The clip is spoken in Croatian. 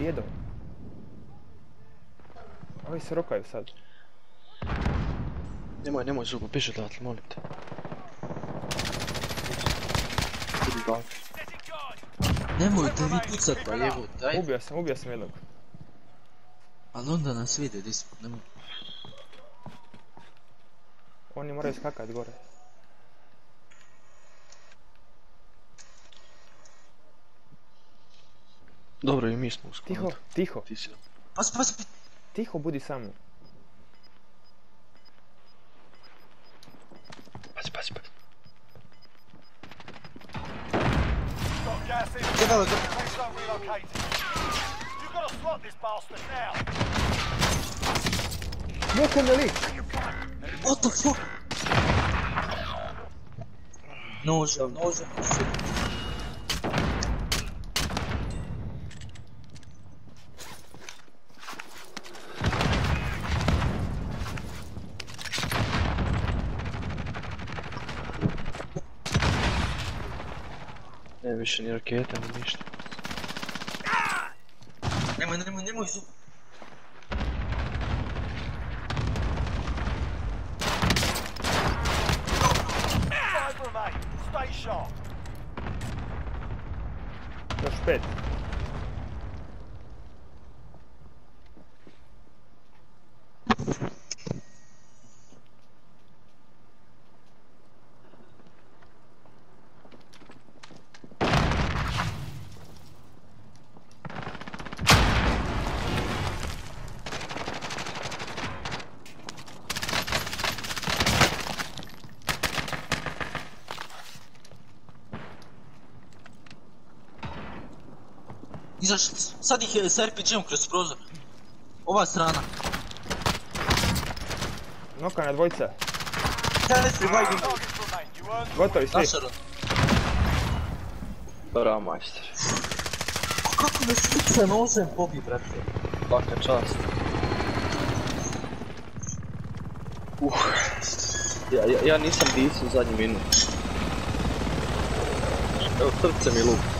jedo. Ovi se rokaju sad. Nemoj, nemoj zubu, biži odatle, molim te. Nemojte vi pucat pa jevo, daj. Ubio sam, ubio sam jednog. Ali onda nas vide di smo, nemoj. Oni moraju skakat gore. Dobro, i mi smo u skladu. Tiho, tiho, Ti si... Pas, pas, pas. tiho budi samo. Pazi, pazi, pazi. This bastard now. Muko me lik! What the fuck? Nožem, nožem, nožem. Ne više ni raketa, ni ništa. Nemoj, nemoj, nemoj zub. Five remain. Stay sharp. Izašli, sad ih je s RPG-om kroz prozor. Ova strana. Noka na dvojca. You earned Gotovi svi. Našaro. Bravo, majster. Kako me sliče nožem pobi, brate? Svaka čast. Uh. Ja, ja, ja nisam disao zadnji minut. Evo, srce mi lupa.